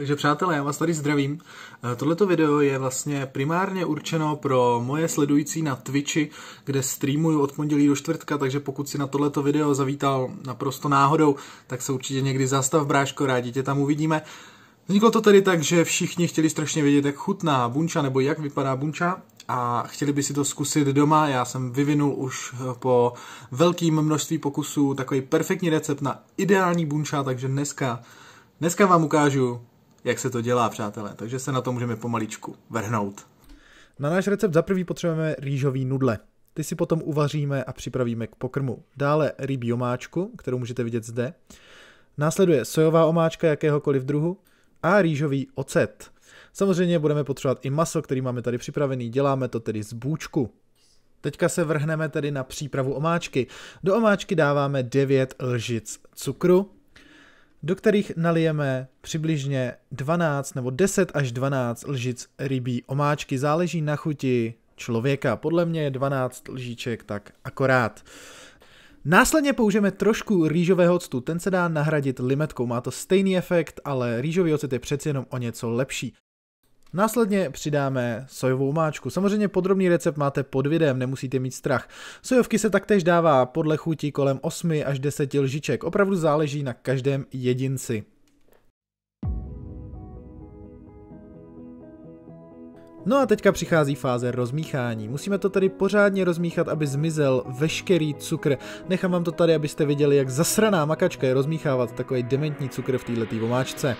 Takže přátelé, já vás tady zdravím. Eh, tohleto video je vlastně primárně určeno pro moje sledující na Twitchi, kde streamuju od pondělí do čtvrtka, takže pokud si na tohleto video zavítal naprosto náhodou, tak se určitě někdy zastav, bráško, rádi tě tam uvidíme. Vzniklo to tedy tak, že všichni chtěli strašně vědět, jak chutná bunča nebo jak vypadá bunča a chtěli by si to zkusit doma. Já jsem vyvinul už eh, po velkým množství pokusů takový perfektní recept na ideální bunča, takže dneska, dneska vám ukážu, jak se to dělá, přátelé. Takže se na to můžeme pomaličku vrhnout. Na náš recept za prvý potřebujeme rýžový nudle. Ty si potom uvaříme a připravíme k pokrmu. Dále rybí omáčku, kterou můžete vidět zde. Následuje sojová omáčka jakéhokoliv druhu a rýžový ocet. Samozřejmě budeme potřebovat i maso, který máme tady připravený, děláme to tedy z bůčku. Teďka se vrhneme tedy na přípravu omáčky. Do omáčky dáváme 9 lžic cukru, do kterých nalijeme přibližně 12 nebo 10 až 12 lžic rybí omáčky. Záleží na chuti člověka. Podle mě je 12 lžíček tak akorát. Následně použijeme trošku rýžového octu, ten se dá nahradit limetkou, má to stejný efekt, ale rýžový ocet je přeci jenom o něco lepší. Následně přidáme sojovou máčku. Samozřejmě podrobný recept máte pod videem, nemusíte mít strach. Sojovky se taktéž dává podle chutí kolem 8 až 10 lžiček. Opravdu záleží na každém jedinci. No a teďka přichází fáze rozmíchání. Musíme to tady pořádně rozmíchat, aby zmizel veškerý cukr. Nechám vám to tady, abyste viděli, jak zasraná makačka je rozmíchávat takový dementní cukr v této vomáčce.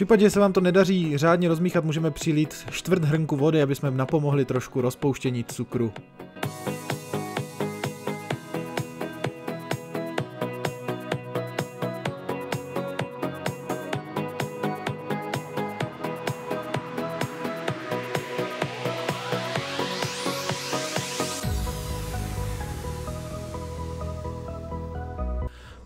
Případě, že se vám to nedaří řádně rozmíchat, můžeme přilít čtvrt hrnku vody, aby jsme napomohli trošku rozpouštění cukru.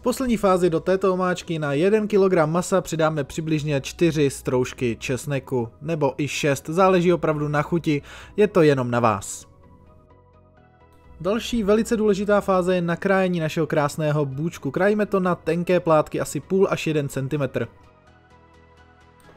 Poslední fázi do této omáčky na 1 kg masa přidáme přibližně 4 stroužky česneku, nebo i 6, záleží opravdu na chuti, je to jenom na vás. Další velice důležitá fáze je nakrájení našeho krásného bůčku. Krajíme to na tenké plátky asi půl až 1 cm.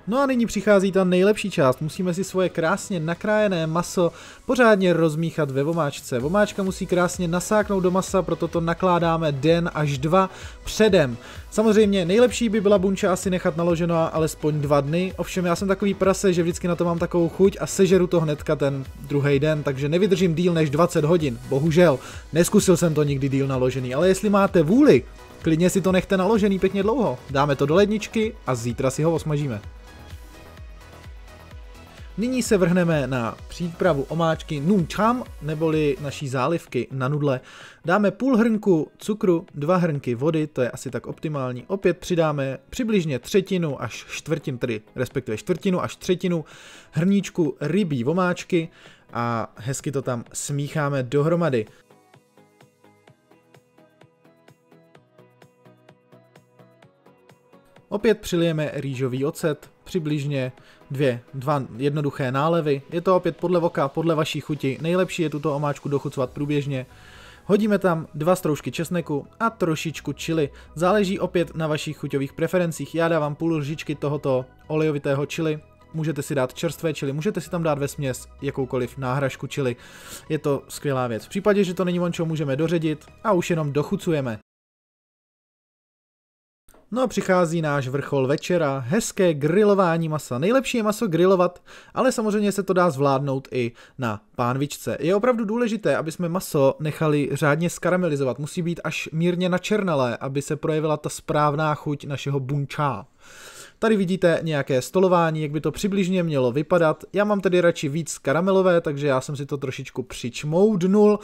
No a nyní přichází ta nejlepší část. Musíme si svoje krásně nakrájené maso pořádně rozmíchat ve vomáčce. Vomáčka musí krásně nasáknout do masa, proto to nakládáme den až dva předem. Samozřejmě nejlepší by byla bunča asi nechat naloženo alespoň dva dny, ovšem já jsem takový prase, že vždycky na to mám takovou chuť a sežeru to hnedka ten druhý den, takže nevydržím díl než 20 hodin. Bohužel, neskusil jsem to nikdy díl naložený, ale jestli máte vůli, klidně si to nechte naložený pěkně dlouho. Dáme to do ledničky a zítra si ho osmažíme. Nyní se vrhneme na přípravu omáčky cham, neboli naší zálivky na nudle. Dáme půl hrnku cukru, dva hrnky vody, to je asi tak optimální. Opět přidáme přibližně třetinu až čtvrtinu, tedy respektive čtvrtinu až třetinu hrníčku rybí omáčky a hezky to tam smícháme dohromady. Opět přilijeme rýžový ocet, přibližně dvě, dva jednoduché nálevy. Je to opět podle voka, podle vaší chuti. Nejlepší je tuto omáčku dochucovat průběžně. Hodíme tam dva stroužky česneku a trošičku chili. Záleží opět na vašich chuťových preferencích. Já dávám půl lžičky tohoto olejovitého chili. Můžete si dát čerstvé čili, můžete si tam dát ve směs jakoukoliv náhražku čili. Je to skvělá věc. V případě, že to není vončo, můžeme doředit a už jenom dochucujeme. No a přichází náš vrchol večera, hezké grilování masa. Nejlepší je maso grilovat, ale samozřejmě se to dá zvládnout i na pánvičce. Je opravdu důležité, aby jsme maso nechali řádně skaramelizovat. Musí být až mírně načernalé, aby se projevila ta správná chuť našeho bunčá. Tady vidíte nějaké stolování, jak by to přibližně mělo vypadat. Já mám tedy radši víc karamelové, takže já jsem si to trošičku přičmoudnul,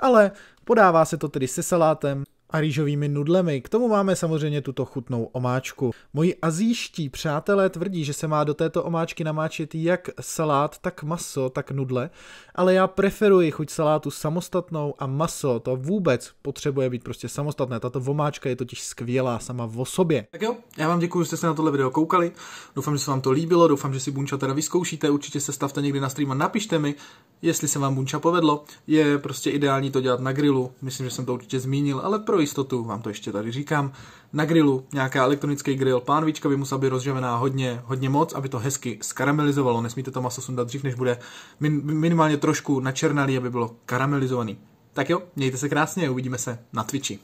ale podává se to tedy se salátem a rýžovými nudlemi. K tomu máme samozřejmě tuto chutnou omáčku. Moji azíští přátelé tvrdí, že se má do této omáčky namáčet jak salát, tak maso, tak nudle, ale já preferuji chuť salátu samostatnou a maso to vůbec potřebuje být prostě samostatné. Tato omáčka je totiž skvělá sama v sobě. Tak jo, já vám děkuji, že jste se na tohle video koukali. Doufám, že se vám to líbilo, doufám, že si bunča teda vyzkoušíte. Určitě se stavte někdy na stream a napište mi, jestli se vám bunča povedlo. Je prostě ideální to dělat na grilu, myslím, že jsem to určitě zmínil, ale pro jistotu vám to ještě tady říkám. Na grilu, nějaká elektronický grill, pánvička by musela být rozžavená hodně, hodně moc, aby to hezky skaramelizovalo. Nesmíte to maso sundat dřív, než bude min, minimálně trošku načernalý, aby bylo karamelizovaný. Tak jo, mějte se krásně, uvidíme se na Twitchi.